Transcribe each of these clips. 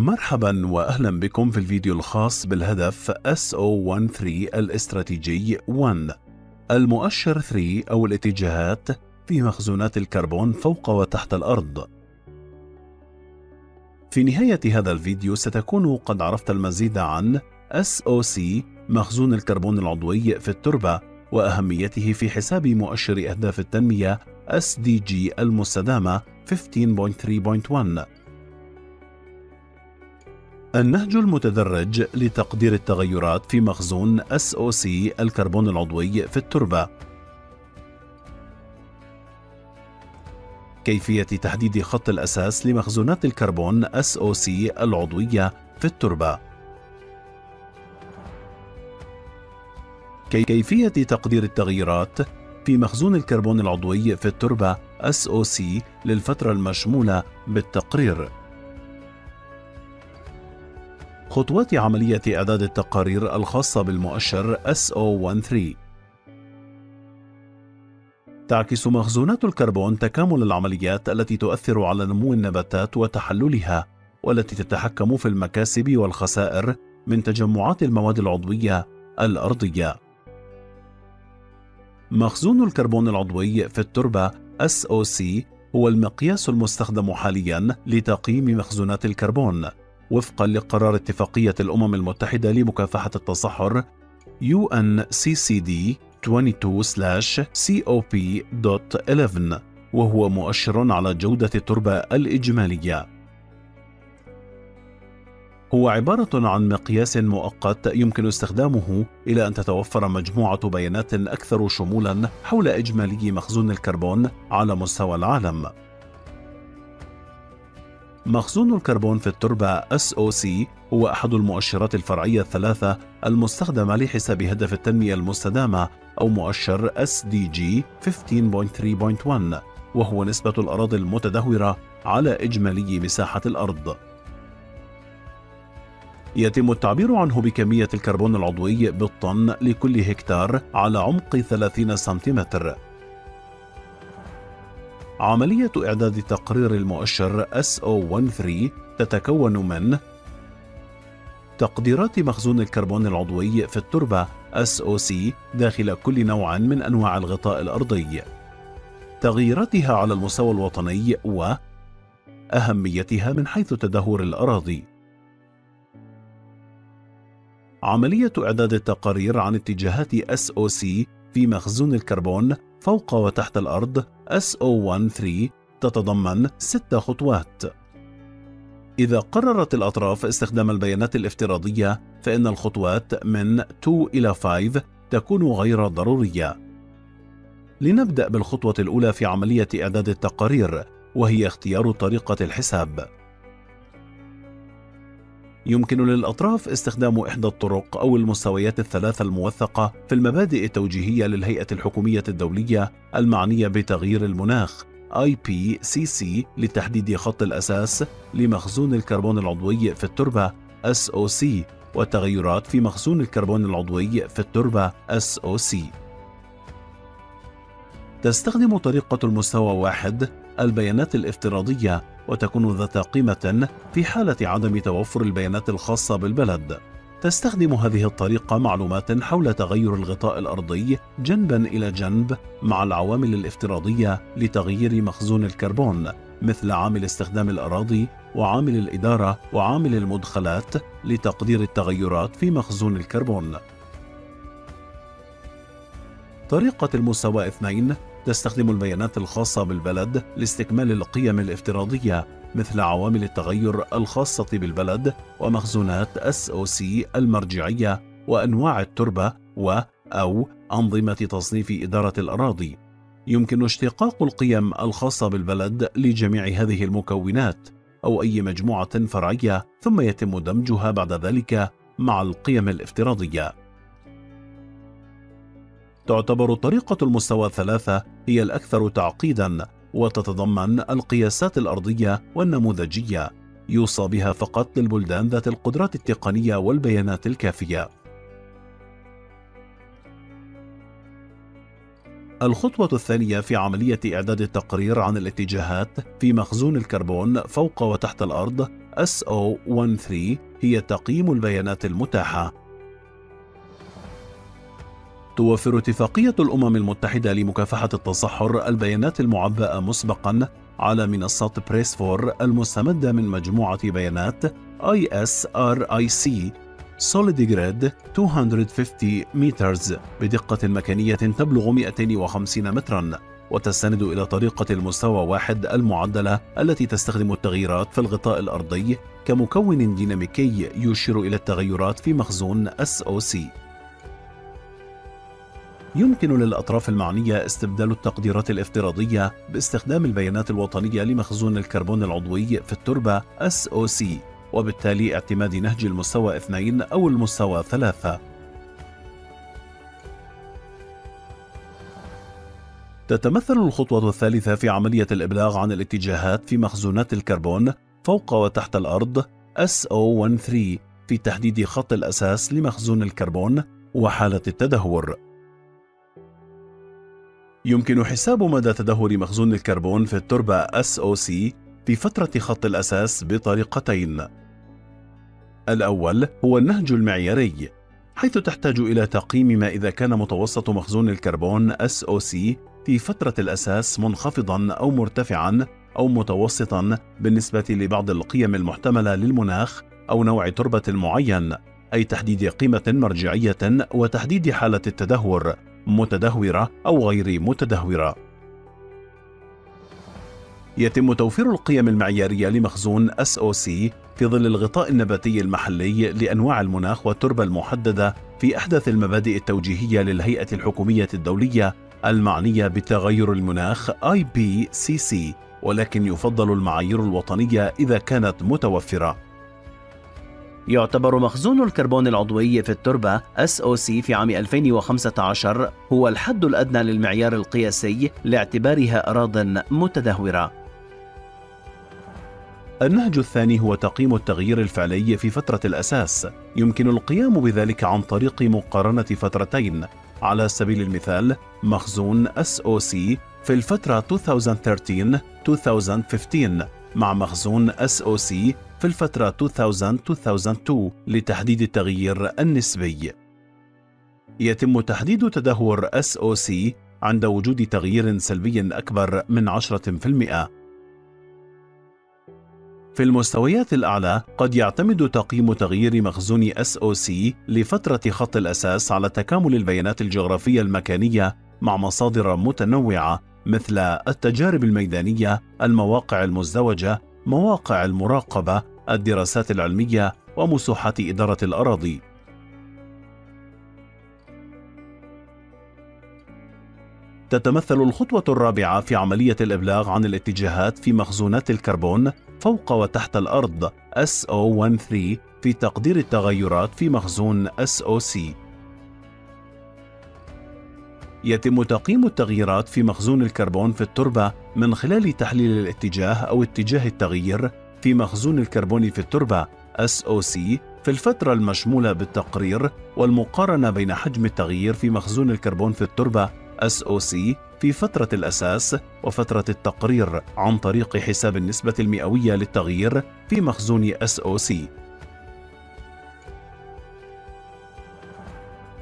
مرحبا واهلا بكم في الفيديو الخاص بالهدف SO13 الاستراتيجي 1 المؤشر 3 أو الاتجاهات في مخزونات الكربون فوق وتحت الأرض. في نهاية هذا الفيديو ستكون قد عرفت المزيد عن SOC مخزون الكربون العضوي في التربة وأهميته في حساب مؤشر أهداف التنمية SDG المستدامة 15.3.1 النهج المتدرج لتقدير التغيرات في مخزون SOC الكربون العضوي في التربة. كيفية تحديد خط الأساس لمخزونات الكربون SOC العضوية في التربة. كيفية تقدير التغيرات في مخزون الكربون العضوي في التربة SOC للفترة المشمولة بالتقرير. خطوات عملية إعداد التقارير الخاصة بالمؤشر SO13 تعكس مخزونات الكربون تكامل العمليات التي تؤثر على نمو النباتات وتحللها والتي تتحكم في المكاسب والخسائر من تجمعات المواد العضوية الأرضية. مخزون الكربون العضوي في التربة SOC هو المقياس المستخدم حاليا لتقييم مخزونات الكربون وفقا لقرار اتفاقية الأمم المتحدة لمكافحة التصحر UNCCD 22/COP.11 وهو مؤشر على جودة التربة الإجمالية. هو عبارة عن مقياس مؤقت يمكن استخدامه إلى أن تتوفر مجموعة بيانات أكثر شمولا حول إجمالي مخزون الكربون على مستوى العالم. مخزون الكربون في التربة SOC هو أحد المؤشرات الفرعية الثلاثة المستخدمة لحساب هدف التنمية المستدامة أو مؤشر SDG 15.3.1 وهو نسبة الأراضي المتدهورة على إجمالي مساحة الأرض. يتم التعبير عنه بكمية الكربون العضوي بالطن لكل هكتار على عمق 30 سنتيمتر عملية إعداد تقرير المؤشر SO13 تتكون من تقديرات مخزون الكربون العضوي في التربة SOC داخل كل نوع من أنواع الغطاء الأرضي تغييراتها على المستوى الوطني و أهميتها من حيث تدهور الأراضي. عملية إعداد التقارير عن اتجاهات SOC في مخزون الكربون فوق وتحت الأرض SO13 تتضمن ست خطوات. إذا قررت الأطراف استخدام البيانات الافتراضية فإن الخطوات من 2 إلى 5 تكون غير ضرورية. لنبدأ بالخطوة الأولى في عملية إعداد التقارير وهي اختيار طريقة الحساب. يمكن للأطراف استخدام إحدى الطرق أو المستويات الثلاثة الموثقة في المبادئ التوجيهية للهيئة الحكومية الدولية المعنية بتغيير المناخ IPCC لتحديد خط الأساس لمخزون الكربون العضوي في التربة SOC والتغيرات في مخزون الكربون العضوي في التربة SOC تستخدم طريقة المستوى واحد البيانات الافتراضية وتكون ذات قيمة في حالة عدم توفر البيانات الخاصة بالبلد. تستخدم هذه الطريقة معلومات حول تغير الغطاء الأرضي جنبا إلى جنب مع العوامل الافتراضية لتغيير مخزون الكربون مثل عامل استخدام الأراضي وعامل الإدارة وعامل المدخلات لتقدير التغيرات في مخزون الكربون. طريقة المستوى اثنين تستخدم البيانات الخاصة بالبلد لاستكمال القيم الافتراضية مثل عوامل التغير الخاصة بالبلد ومخزونات SOC المرجعية وأنواع التربة و أو أنظمة تصنيف إدارة الأراضي. يمكن اشتقاق القيم الخاصة بالبلد لجميع هذه المكونات أو أي مجموعة فرعية ثم يتم دمجها بعد ذلك مع القيم الافتراضية. تعتبر طريقة المستوى ثلاثة هي الأكثر تعقيدا وتتضمن القياسات الأرضية والنموذجية. يوصى بها فقط للبلدان ذات القدرات التقنية والبيانات الكافية. الخطوة الثانية في عملية إعداد التقرير عن الاتجاهات في مخزون الكربون فوق وتحت الأرض SO13 هي تقييم البيانات المتاحة. توفر اتفاقية الأمم المتحدة لمكافحة التصحر البيانات المعبأة مسبقا على منصة بريسفور المستمدة من مجموعة بيانات ISRIC Solid Grid 250 مترز بدقة مكانية تبلغ 250 مترا وتستند إلى طريقة المستوى واحد المعدلة التي تستخدم التغييرات في الغطاء الأرضي كمكون ديناميكي يشير إلى التغيرات في مخزون SOC يمكن للأطراف المعنية استبدال التقديرات الافتراضية باستخدام البيانات الوطنية لمخزون الكربون العضوي في التربة SOC وبالتالي اعتماد نهج المستوى 2 أو المستوى 3 تتمثل الخطوة الثالثة في عملية الإبلاغ عن الاتجاهات في مخزونات الكربون فوق وتحت الأرض SO13 في تحديد خط الأساس لمخزون الكربون وحالة التدهور. يمكن حساب مدى تدهور مخزون الكربون في التربة SOC في فترة خط الأساس بطريقتين. الأول هو النهج المعياري، حيث تحتاج إلى تقييم ما إذا كان متوسط مخزون الكربون SOC في فترة الأساس منخفضا أو مرتفعا أو متوسطا بالنسبة لبعض القيم المحتملة للمناخ أو نوع تربة معين، أي تحديد قيمة مرجعية وتحديد حالة التدهور متدهورة أو غير متدهورة. يتم توفير القيم المعيارية لمخزون SOC في ظل الغطاء النباتي المحلي لأنواع المناخ والتربة المحددة في أحدث المبادئ التوجيهية للهيئة الحكومية الدولية المعنية بتغير المناخ IPCC ولكن يفضل المعايير الوطنية إذا كانت متوفرة يعتبر مخزون الكربون العضوي في التربة SOC في عام 2015 هو الحد الأدنى للمعيار القياسي لاعتبارها أراضٍ متدهورة. النهج الثاني هو تقييم التغيير الفعلي في فترة الأساس. يمكن القيام بذلك عن طريق مقارنة فترتين. على سبيل المثال، مخزون SOC في الفترة 2013-2015 مع مخزون SOC في الفترة 2000-2002 لتحديد التغيير النسبي. يتم تحديد تدهور SOC عند وجود تغيير سلبي أكبر من 10%. في المستويات الأعلى قد يعتمد تقييم تغيير مخزون SOC لفترة خط الأساس على تكامل البيانات الجغرافية المكانية مع مصادر متنوعة مثل التجارب الميدانية، المواقع المزدوجة، مواقع المراقبة، الدراسات العلمية ومسوحات إدارة الأراضي. تتمثل الخطوة الرابعة في عملية الإبلاغ عن الاتجاهات في مخزونات الكربون فوق وتحت الأرض SO13 في تقدير التغيرات في مخزون SOC. يتم تقييم التغييرات في مخزون الكربون في التربة من خلال تحليل الاتجاه أو اتجاه التغيير في مخزون الكربون في التربة SOC في الفترة المشمولة بالتقرير والمقارنة بين حجم التغيير في مخزون الكربون في التربة SOC في فترة الأساس وفترة التقرير عن طريق حساب النسبة المئوية للتغيير في مخزون SOC.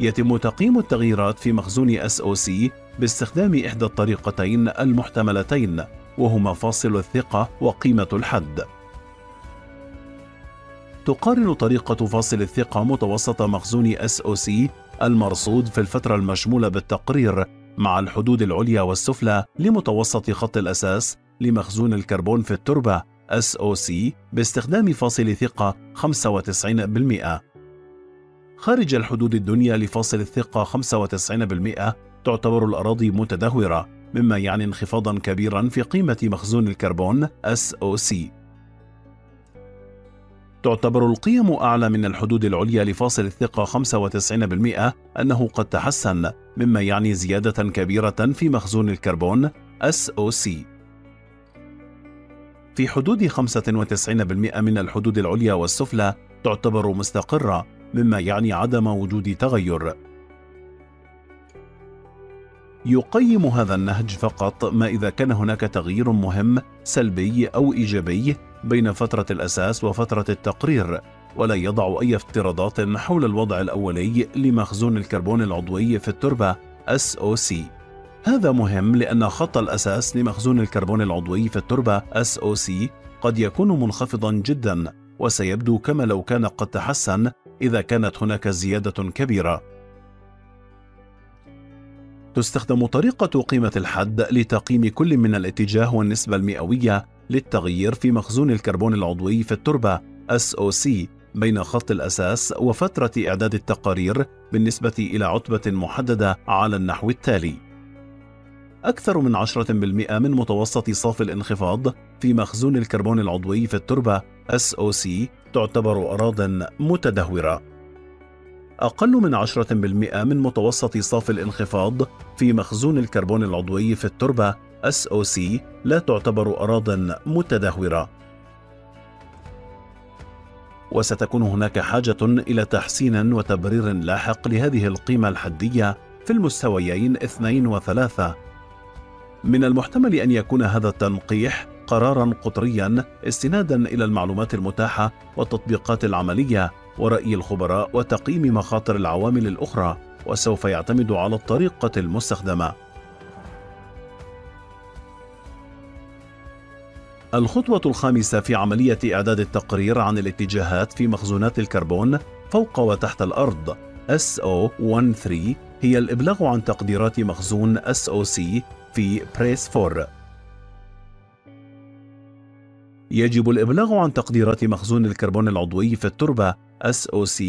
يتم تقييم التغييرات في مخزون SOC باستخدام إحدى الطريقتين المحتملتين وهما فاصل الثقة وقيمة الحد. تقارن طريقة فاصل الثقة متوسط مخزون SOC المرصود في الفترة المشمولة بالتقرير مع الحدود العليا والسفلى لمتوسط خط الأساس لمخزون الكربون في التربة SOC باستخدام فاصل ثقة 95%. خارج الحدود الدنيا لفاصل الثقة 95% تعتبر الأراضي متدهورة مما يعني انخفاضا كبيرا في قيمة مخزون الكربون SOC. تعتبر القيم أعلى من الحدود العليا لفاصل الثقة 95% أنه قد تحسن مما يعني زيادة كبيرة في مخزون الكربون SOC في حدود 95% من الحدود العليا والسفلى تعتبر مستقرة مما يعني عدم وجود تغير. يقيم هذا النهج فقط ما إذا كان هناك تغيير مهم سلبي أو إيجابي بين فترة الأساس وفترة التقرير ولا يضع أي افتراضات حول الوضع الأولي لمخزون الكربون العضوي في التربة SOC هذا مهم لأن خط الأساس لمخزون الكربون العضوي في التربة SOC قد يكون منخفضا جدا وسيبدو كما لو كان قد تحسن إذا كانت هناك زيادة كبيرة. تستخدم طريقة قيمة الحد لتقييم كل من الاتجاه والنسبة المئوية للتغيير في مخزون الكربون العضوي في التربة SOC بين خط الأساس وفترة إعداد التقارير بالنسبة إلى عتبة محددة على النحو التالي. أكثر من 10% من متوسط صافي الانخفاض في مخزون الكربون العضوي في التربة SOC تعتبر أراضٍ متدهورة. أقل من 10% من متوسط صافي الانخفاض في مخزون الكربون العضوي في التربة SOC لا تعتبر أراضٍ متدهورة. وستكون هناك حاجة إلى تحسين وتبرير لاحق لهذه القيمة الحدية في المستويين اثنين وثلاثة. من المحتمل أن يكون هذا التنقيح قرارا قطريا استنادا إلى المعلومات المتاحة والتطبيقات العملية ورأي الخبراء وتقييم مخاطر العوامل الأخرى وسوف يعتمد على الطريقة المستخدمة. الخطوة الخامسة في عملية إعداد التقرير عن الاتجاهات في مخزونات الكربون فوق وتحت الأرض SO13 هي الإبلاغ عن تقديرات مخزون SOC في بريس 4 يجب الإبلاغ عن تقديرات مخزون الكربون العضوي في التربة SOC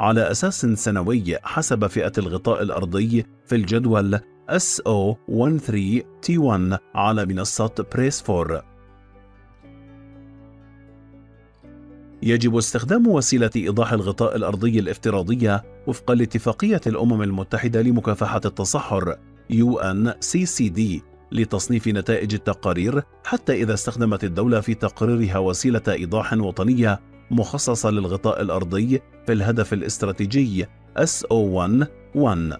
على أساس سنوي حسب فئة الغطاء الأرضي في الجدول SO13T1 على منصة بريس 4 يجب استخدام وسيلة إيضاح الغطاء الأرضي الافتراضية وفقا لاتفاقية الأمم المتحدة لمكافحة التصحر UNCCD لتصنيف نتائج التقارير حتى إذا استخدمت الدولة في تقريرها وسيلة إيضاح وطنية مخصصة للغطاء الأرضي في الهدف الاستراتيجي SO1-1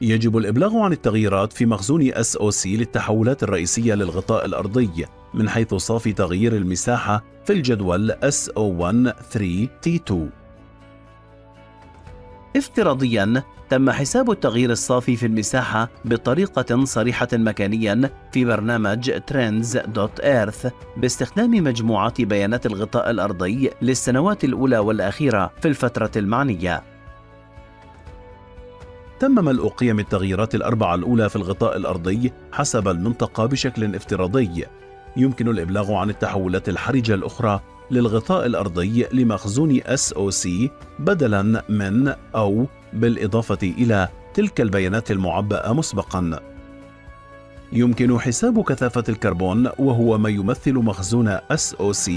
يجب الإبلاغ عن التغييرات في مخزون SOC للتحولات الرئيسية للغطاء الأرضي من حيث صافي تغيير المساحة في الجدول SO1-3T2 افتراضيا تم حساب التغيير الصافي في المساحة بطريقة صريحة مكانيا في برنامج Trends.earth باستخدام مجموعة بيانات الغطاء الأرضي للسنوات الأولى والأخيرة في الفترة المعنية. تم ملء قيم التغييرات الأربعة الأولى في الغطاء الأرضي حسب المنطقة بشكل افتراضي. يمكن الإبلاغ عن التحولات الحرجة الأخرى للغطاء الأرضي لمخزون SOC بدلا من أو بالإضافة إلى تلك البيانات المعبأة مسبقا. يمكن حساب كثافة الكربون وهو ما يمثل مخزون SOC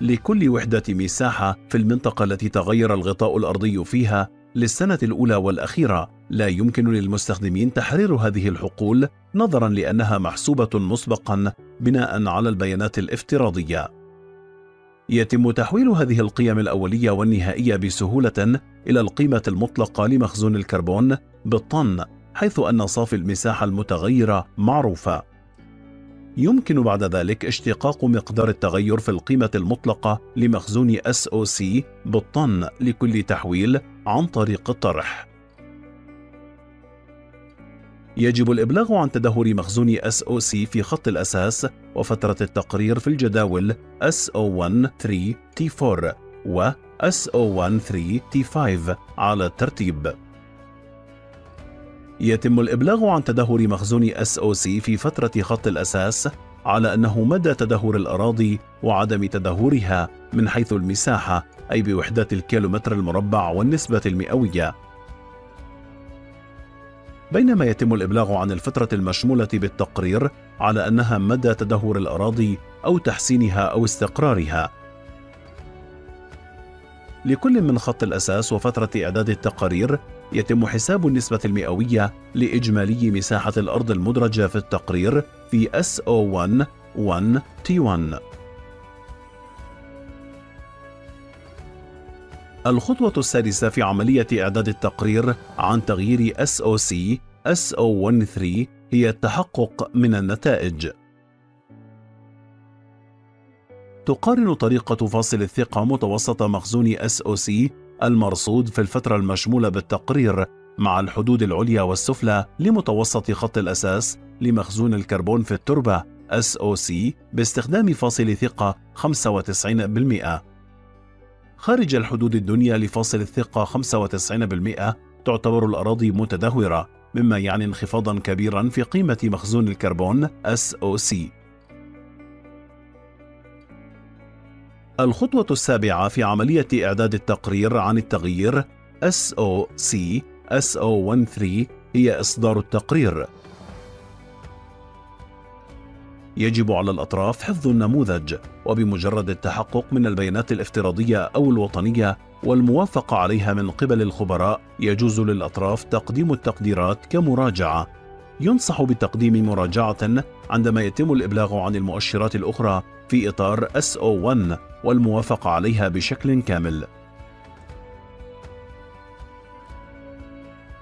لكل وحدة مساحة في المنطقة التي تغير الغطاء الأرضي فيها للسنة الأولى والأخيرة. لا يمكن للمستخدمين تحرير هذه الحقول نظرا لأنها محسوبة مسبقا بناء على البيانات الافتراضية. يتم تحويل هذه القيم الأولية والنهائية بسهولة إلى القيمة المطلقة لمخزون الكربون بالطن حيث أن صافي المساحة المتغيرة معروفة. يمكن بعد ذلك اشتقاق مقدار التغير في القيمة المطلقة لمخزون SOC بالطن لكل تحويل عن طريق الطرح. يجب الإبلاغ عن تدهور مخزون SOC في خط الأساس وفترة التقرير في الجداول SO13T4 و SO13T5 على الترتيب. يتم الإبلاغ عن تدهور مخزون SOC في فترة خط الأساس على أنه مدى تدهور الأراضي وعدم تدهورها من حيث المساحة أي بوحدات الكيلومتر المربع والنسبة المئوية بينما يتم الإبلاغ عن الفترة المشمولة بالتقرير على أنها مدى تدهور الأراضي أو تحسينها أو استقرارها. لكل من خط الأساس وفترة إعداد التقارير يتم حساب النسبة المئوية لإجمالي مساحة الأرض المدرجة في التقرير في SO1 1 T1 الخطوة السادسة في عملية إعداد التقرير عن تغيير SOC SO13 هي التحقق من النتائج. تقارن طريقة فاصل الثقة متوسط مخزون SOC المرصود في الفترة المشمولة بالتقرير مع الحدود العليا والسفلى لمتوسط خط الأساس لمخزون الكربون في التربة SOC باستخدام فاصل ثقة 95%. خارج الحدود الدنيا لفاصل الثقة 95% تعتبر الأراضي متدهورة مما يعني انخفاضا كبيرا في قيمة مخزون الكربون SOC. الخطوة السابعة في عملية إعداد التقرير عن التغيير SOC SO13 هي إصدار التقرير يجب على الأطراف حفظ النموذج وبمجرد التحقق من البيانات الافتراضية أو الوطنية والموافقة عليها من قبل الخبراء يجوز للأطراف تقديم التقديرات كمراجعة. ينصح بتقديم مراجعة عندما يتم الإبلاغ عن المؤشرات الأخرى في إطار SO1 والموافقة عليها بشكل كامل.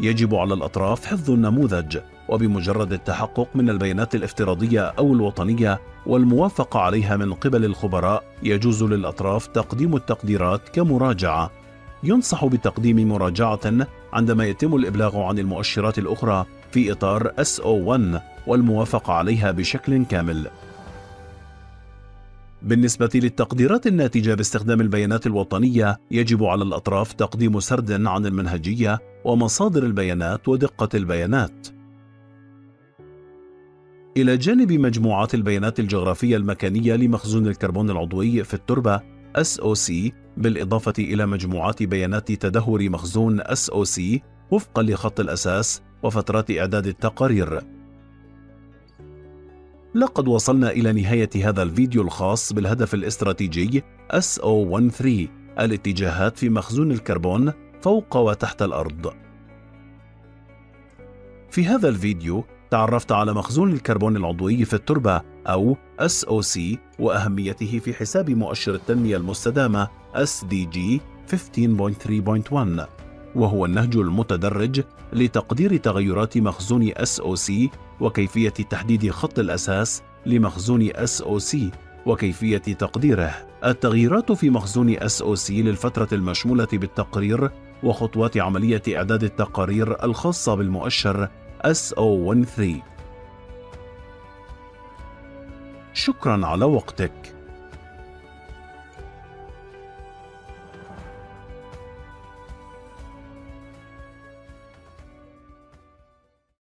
يجب على الأطراف حفظ النموذج وبمجرد التحقق من البيانات الافتراضية أو الوطنية والموافقة عليها من قبل الخبراء يجوز للأطراف تقديم التقديرات كمراجعة. ينصح بتقديم مراجعة عندما يتم الإبلاغ عن المؤشرات الأخرى في إطار SO1 والموافقة عليها بشكل كامل. بالنسبة للتقديرات الناتجة باستخدام البيانات الوطنية يجب على الأطراف تقديم سرد عن المنهجية ومصادر البيانات ودقة البيانات. إلى جانب مجموعات البيانات الجغرافية المكانية لمخزون الكربون العضوي في التربة SOC بالإضافة إلى مجموعات بيانات تدهور مخزون SOC وفقا لخط الأساس وفترات إعداد التقارير. لقد وصلنا إلى نهاية هذا الفيديو الخاص بالهدف الاستراتيجي SO13 الاتجاهات في مخزون الكربون فوق وتحت الأرض. في هذا الفيديو تعرفت على مخزون الكربون العضوي في التربة أو SOC وأهميته في حساب مؤشر التنمية المستدامة SDG 15.3.1 وهو النهج المتدرج لتقدير تغيرات مخزون SOC وكيفية تحديد خط الأساس لمخزون SOC وكيفية تقديره. التغييرات في مخزون SOC للفترة المشمولة بالتقرير وخطوات عملية إعداد التقارير الخاصة بالمؤشر SO13 شكرا على وقتك.